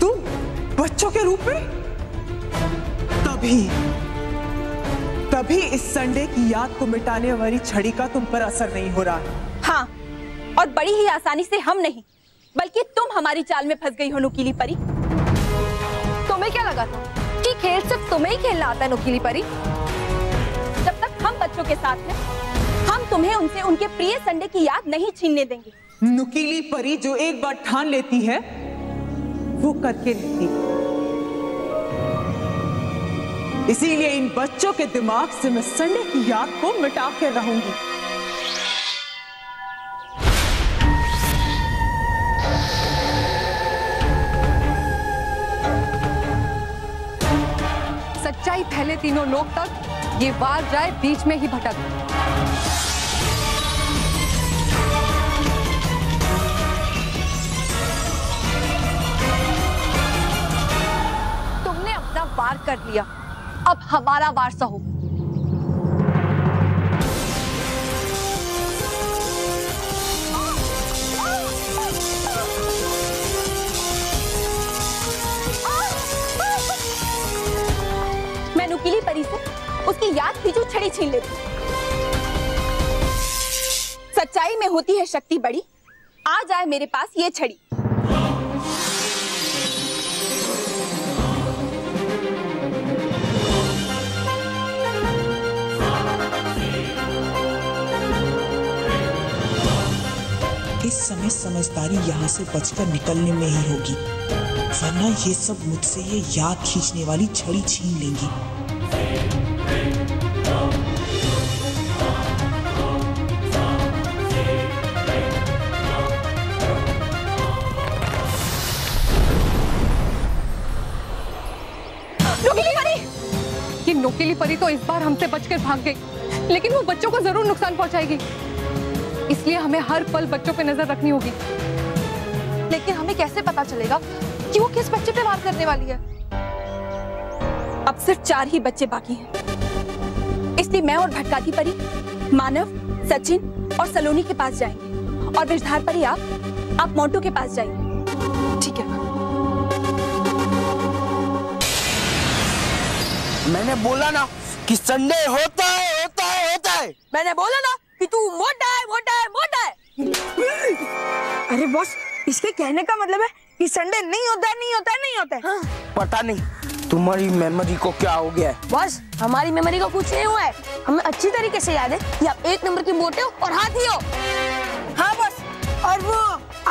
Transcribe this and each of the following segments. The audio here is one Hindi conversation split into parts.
तुम बच्चों के रूप में? तभी तभी इस संडे की याद को मिटाने वाली छड़ी का तुम पर असर नहीं हो रहा। हाँ और बड़ी ही आसानी से हम नहीं। बल्कि तुम हमारी चाल में फंस गई हो, नुकीली परी। तुम्हें क्या लगा था कि खेल सिर्फ़ तुम्हें ही खेलना आता है, नुकीली परी? जब तक हम बच्चों के साथ हैं, हम तुम्हें उनसे, उनके प्रिय संडे की याद नहीं छीनने देंगे। नुकीली परी जो एक बार ठान लेती है, वो करके है। इसीलिए इन बच्चों के दिमाग से मैं संडे की याद को मिटा कर रहूँगी। फैले तीनों लोग तक ये वार राय बीच में ही भटक। तुमने अपना वार कर लिया। अब हमारा वार सहो परी से, उसकी याद की जो छड़ी छीन लेती। सच्चाई में होती है शक्ति बड़ी। आ जाए मेरे पास ये छड़ी। इस समय समझदारी यहाँ से बचकर निकलने में ही होगी? वरना ये सब मुझसे ये याद खींचने वाली छड़ी छीन लेंगी। नुकीली परी तो इस बार हमसे बचकर भाग गई। लेकिन वो बच्चों को ज़रूर नुकसान पहुंचाएगी। इसलिए हमें हर पल बच्चों पे नज़र रखनी होगी। लेकिन हमें कैसे पता चलेगा कि वो किस बच्चे पे वार करने वाली है? अब सिर्फ़ चार ही बच्चे बाकी हैं। इसलिए मैं और भटकाती परी, मानव, सचिन और सलोनी के पास जाएँगे। और विषधार परी, आप आप मोंटू के पास जाइए ठीक है। मैंने बोला ना कि संडे होता है होता है होता है। मैंने बोला ना कि तू मोटा है मोटा है मोटा है। अरे बॉस इसके कहने का मतलब है कि संडे नहीं होता है नहीं होता है नहीं होता है। पता नहीं तुम्हारी मेमोरी को क्या हो गया है? बॉस हमारी मेमोरी का कुछ नहीं हुआ है। हमें अच्छी तरीके से याद है कि आप एक नंबर के मोटे हो और हाथी हो। हाँ बॉस और वो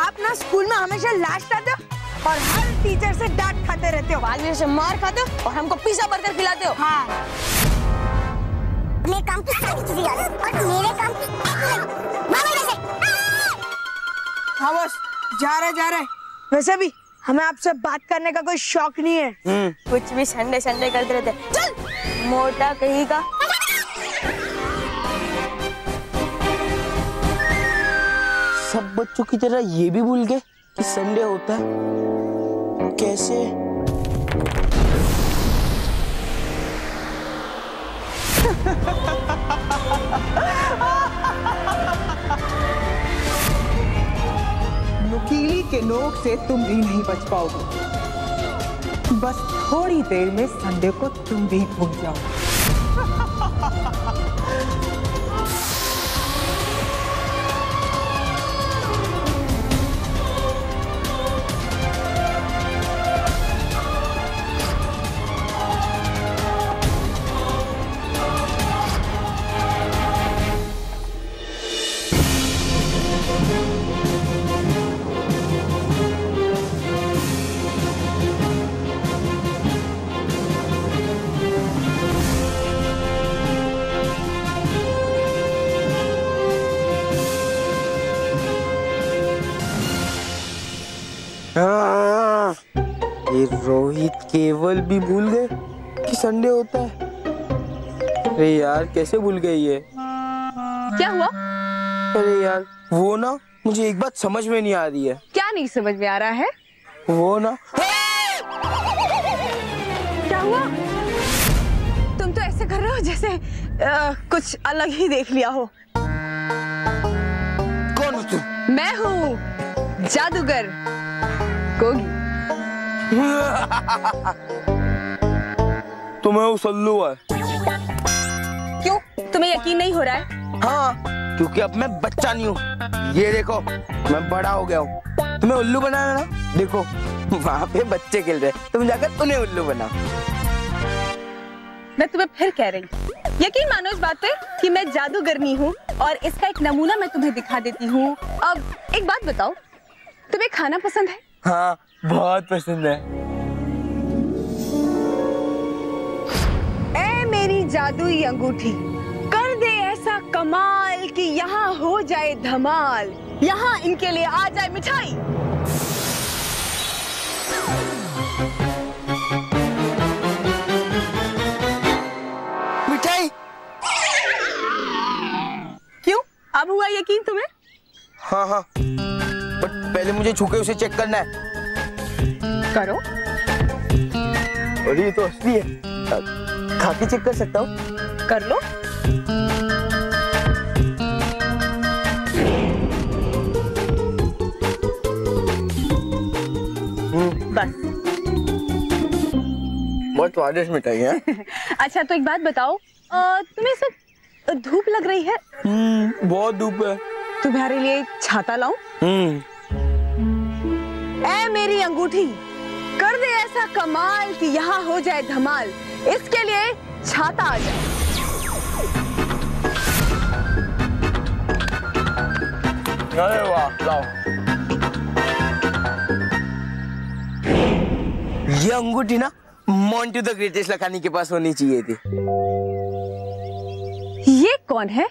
आप ना स्कूल में हमेशा लास्ट आते हो और हर टीचर से डांट खाते रहते हो। बालवीर से मार खाते हो और हमको पिज्जा बर्गर खिलाते हो। हाँ। मेरे काम की सारी चीज़ें याद है और मेरे काम की मामा जैसे हाँ बॉस जा रहे जा रहे। वैसे भी हमें आपसे बात करने का कोई शौक नहीं है। कुछ भी संडे संडे करते रहते चल। मोटा कहीं का। सब बच्चों की तरह ये भी भूल गए? संडे होता है। कैसे? नुकीली के नोक से तुम भी नहीं बच पाओगे। बस थोड़ी देर में संडे को तुम भी भूल जाओ संडे होता है। अरे यार कैसे भूल गए ये? क्या हुआ? अरे यार वो ना मुझे एक बात समझ में नहीं आ रही है। क्या नहीं समझ में आ रहा है? वो ना क्या हुआ? तुम तो ऐसे कर रहे हो जैसे अ, कुछ अलग ही देख लिया हो। कौन हो तुम? मैं हूँ जादूगर गोगी। तुम्हें वो सल्लू है। क्यों? तुम्हें यकीन नहीं हो रहा है? हाँ। क्योंकि अब मैं बच्चा नहीं हूँ। ये देखो मैं बड़ा हो गया हूँ। तुम्हें उल्लू बनाना ना? देखो वहाँ पे बच्चे खेल रहे तुम जाकर उन्हें उल्लू बनाओ मैं तुम्हें फिर कह रही हूँ। यकीन मानो इस बात पे कि मैं जादूगरनी हूँ और इसका एक नमूना मैं तुम्हें दिखा देती हूँ। अब एक बात बताओ तुम्हें खाना पसंद है? हाँ बहुत पसंद है। जादुई अंगूठी। कर दे ऐसा कमाल कि यहाँ हो जाए धमाल। यहाँ इनके लिए आ जाए मिठाई। मिठाई? क्यों? अब हुआ यकीन तुम्हें? हाँ हाँ। बट पहले मुझे छुके उसे चेक करना है। करो। और ये तो असली है। खा के चेक कर सकता हूँ। कर लो। बस। बहुत स्वादिष्ट मिठाई है। अच्छा तो एक बात बताओ। तुम्हें वक्त धूप लग रही है? हम्म, बहुत धूप है। तुम्हारे लिए छाता लाऊं? हम्म। ए मेरी अंगूठी। कर दे ऐसा कमाल कि यहाँ हो जाए धमाल। इसके लिए छाता आ जाए। अरे वाह लाओ ये अंगूठी ना मोन्टू द ग्रेटेस्ट लखानी के पास होनी चाहिए थी। ये कौन है?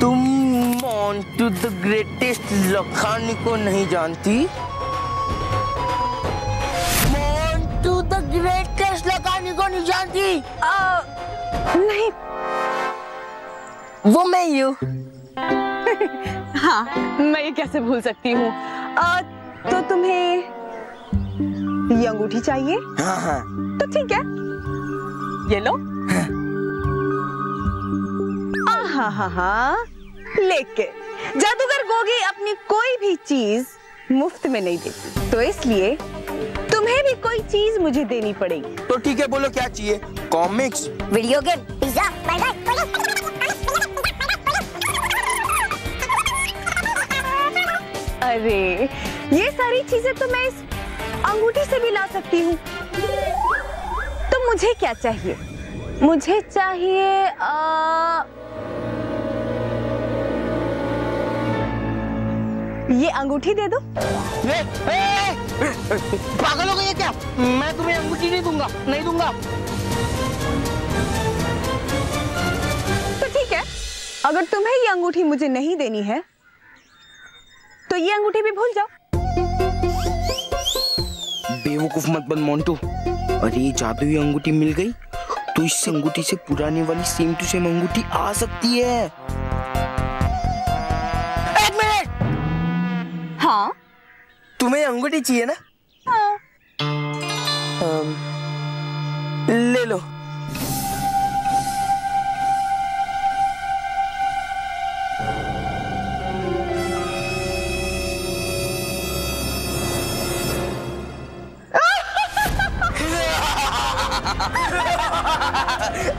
तुम मोन्टू द ग्रेटेस्ट लखानी को नहीं जानती? मोन्टू द ग्रेटेस्ट लखानी को नहीं जानती? आ, नहीं। वो मैं ही हूँ हाँ मैं ये कैसे भूल सकती हूँ? तो तुम्हें ये अंगूठी चाहिए? हाँ हाँ। तो ठीक है। ये लो। हा हा हा। लेकिन जादूगर गोगी अपनी कोई भी चीज़ मुफ़्त में नहीं देती। तो इसलिए तुम्हें भी कोई चीज़ मुझे देनी पड़ेगी। तो ठीक है बोलो क्या चाहिए? कॉमिक्स वीडियो गेम पिज्जा अरे ये सारी चीज़ें तो मैं इस अंगूठी से भी ला सकती हूँ। तो मुझे क्या चाहिए? मुझे चाहिए आ... ये अंगूठी दे दो। ए, ए, ए, पागल हो गई है क्या? मैं तुम्हें अंगूठी नहीं दूँगा नहीं दूँगा। तो ठीक है अगर तुम्हें ये अंगूठी मुझे नहीं देनी है तो ये अंगूठी भी भूल जाओ। बेवकूफ़ मत बन मोन्टू अरे ये जादुई अंगूठी मिल गई तो इस अंगूठी से पुराने वाली सेम टू सेम अंगूठी आ सकती है। हाँ। तुम्हें अंगूठी चाहिए ना? हाँ। अम, ले लो।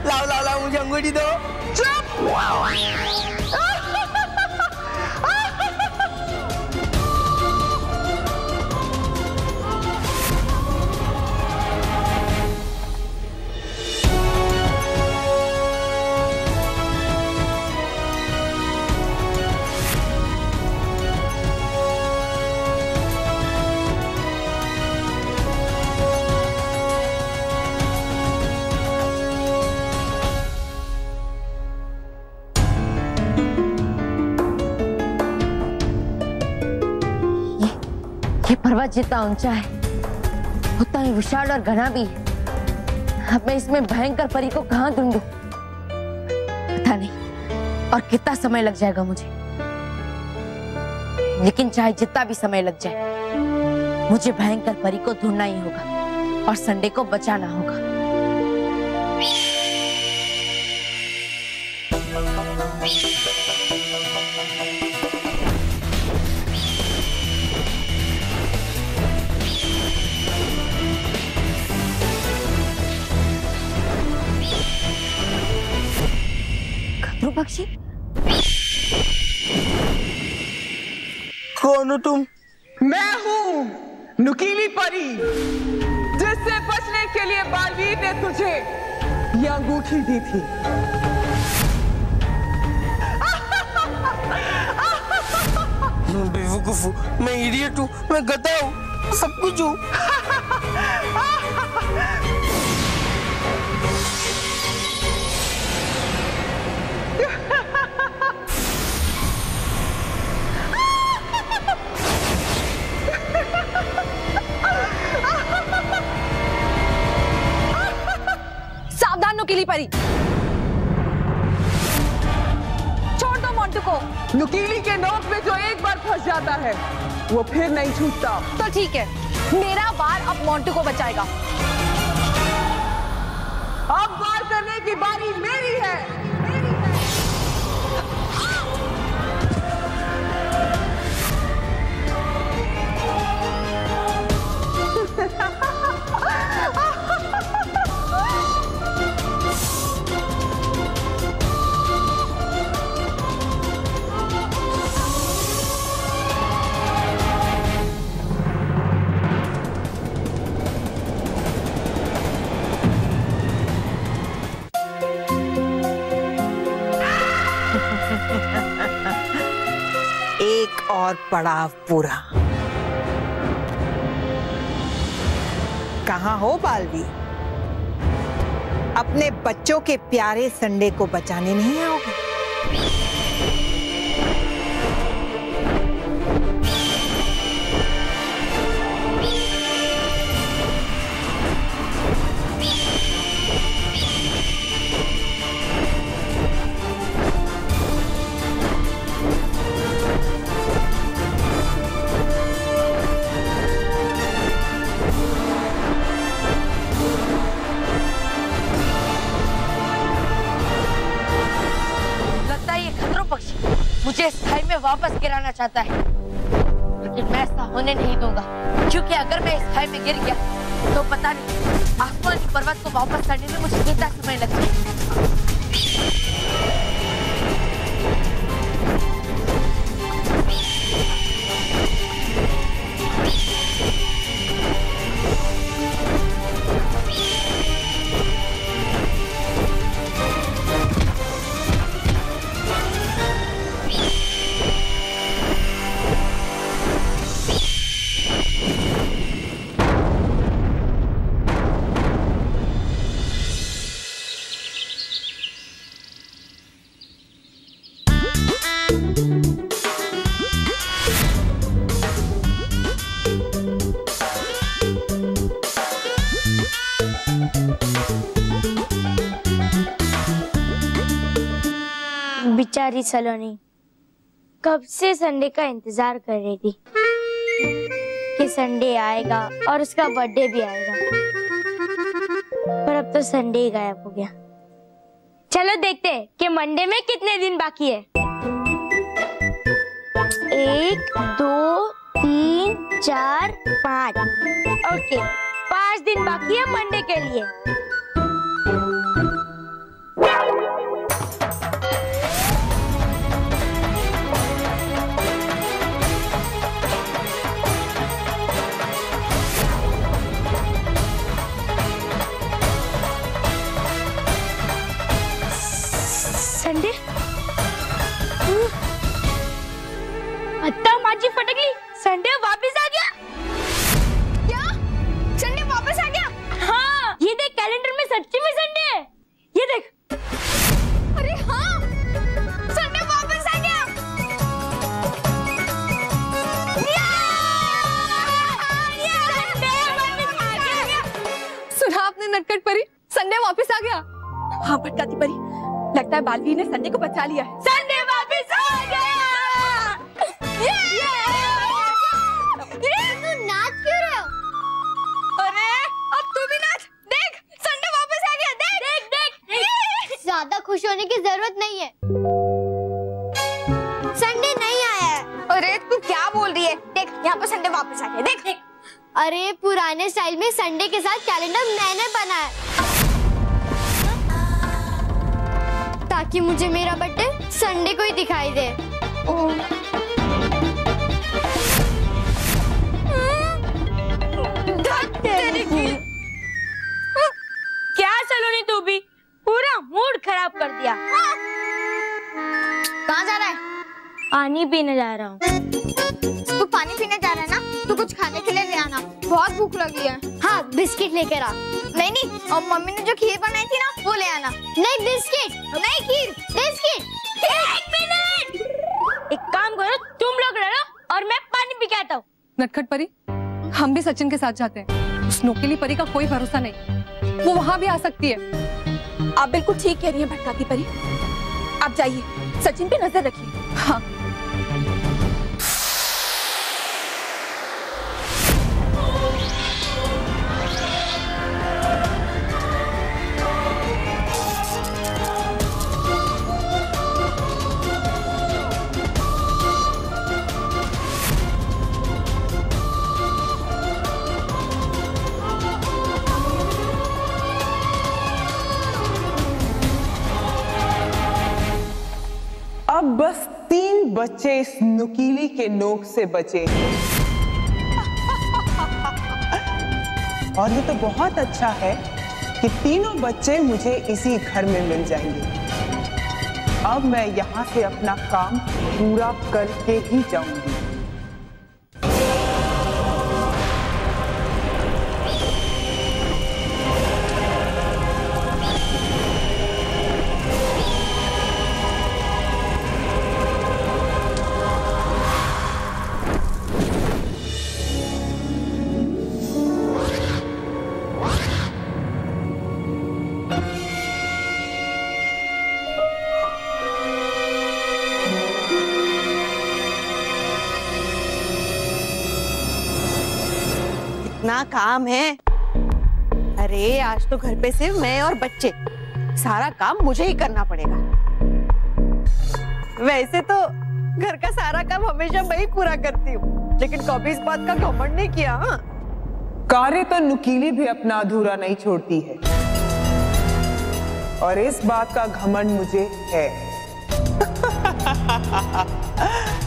लाओ लाओ लाओ मुझे अंगूठी दो। ये जितना ऊँचा है उतना ही विशाल और घना भी। अब मैं इसमें भयंकर परी को कहाँ ढूंढू? पता नहीं। और कितना समय लग जाएगा मुझे। लेकिन चाहे जितना भी समय लग जाए, मुझे भयंकर परी को ढूंढना ही होगा और संडे को बचाना होगा। पक्षी कौन हो तुम? मैं हूँ नुकीली परी जिससे बचने के लिए बालवीर ने तुझे ये अंगूठी दी थी। मैं बेवकूफ़ हूँ मैं इडियट हूँ मैं गधा हूँ सब कुछ हूँ। नुकीली परी। छोड़ दो मोंटू को। नुकीली के नोक में जो एक बार फंस जाता है वो फिर नहीं छूटता। तो ठीक है मेरा बार अब मोंटू को बचाएगा। अब बार करने की बारी मेरी है। और पड़ाव पूरा। कहा हो बालवी? अपने बच्चों के प्यारे संडे को बचाने नहीं आओगे? गिराना चाहता है। लेकिन मैं ऐसा होने नहीं दूँगा। क्योंकि अगर मैं इस घर में गिर गया तो पता नहीं, आसमानी पर्वत को वापस करने में मुझे कितना समय लग जाए बेचारी सलोनी कब से संडे का इंतज़ार कर रही थी कि संडे आएगा और उसका बर्थडे भी आएगा। पर अब तो संडे ही गायब हो गया। चलो देखते हैं कि मंडे में कितने दिन बाकी है। एक, दो, तीन, चार, पाँच। ओके, पाँच दिन बाकी है मंडे के लिए। संडे अत्ता पर संडे वापस आ गया देख। देख। अरे पुराने स्टाइल में संडे के साथ कैलेंडर मैंने बनाया। ताकि मुझे मेरा बर्थडे संडे को ही दिखाई दे। क्या सलोनी तू भी पूरा मूड खराब कर दिया। कहाँ जा रहा है? पानी पीने जा रहा हूँ। तू पानी पीने जा रहा है ना तू कुछ खाने के लिए ले आना। बहुत भूख लगी है। हाँ बिस्किट लेकर आ। नहीं नहीं और मम्मी ने जो खीर बनाई थी ना वो ले आना। नहीं बिस्किट। नहीं खीर। बिस्किट। एक मिनट। एक काम करो तुम लोग लड़ो और मैं पानी पी के आता हूँ। नटखट परी हम भी सचिन के साथ जाते हैं। उस नोकेली परी का कोई भरोसा नहीं। वो वहाँ भी आ सकती है। आप बिल्कुल ठीक कह रही हैं भटकाती परी। आप जाइए सचिन पे नज़र रखिए। हाँ। बच्चे इस नुकीली के नोक से बचे। और ये तो बहुत अच्छा है कि तीनों बच्चे मुझे इसी घर में मिल जाएँगे। अब मैं यहाँ से अपना काम पूरा करके ही जाऊँगी। इतना काम है। अरे, आज तो घर पे सिर्फ़ मैं और बच्चे। सारा काम मुझे ही करना पड़ेगा। वैसे तो घर का सारा काम हमेशा मैं ही पूरा करती हूँ, लेकिन कभी इस बात का घमंड नहीं किया हाँ। कार्य तो नुकीली भी अपना अधूरा नहीं छोड़ती है। और इस बात का घमंड मुझे है।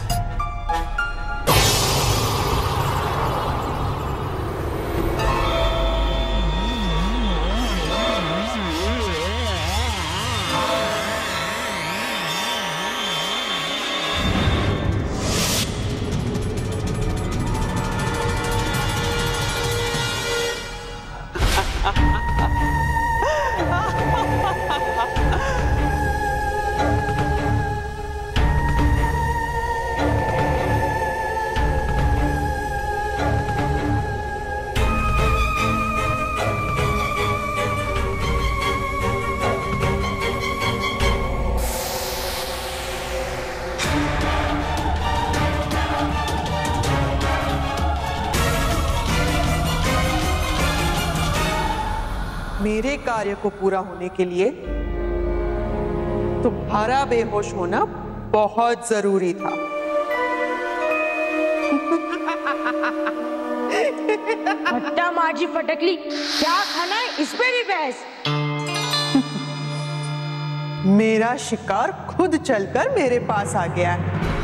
मेरे कार्य को पूरा होने के लिए तुम्हारा बेहोश होना बहुत ज़रूरी था। हट्टा माजी फटकली क्या खाना है? इस पे भी बहस। मेरा शिकार खुद चलकर मेरे पास आ गया है।